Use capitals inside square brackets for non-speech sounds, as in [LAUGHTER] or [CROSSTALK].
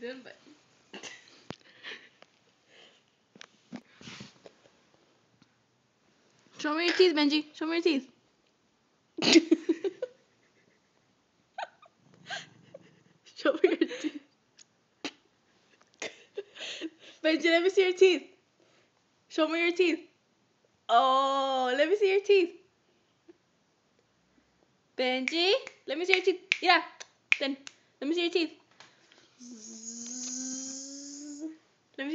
done, but Show me your teeth, Bengie. Show me your teeth. [LAUGHS] Show me your teeth. Bengie, let me see your teeth. Show me your teeth. Oh, let me see your teeth. Bengie, let me see your teeth. Yeah, then let me see your teeth. Let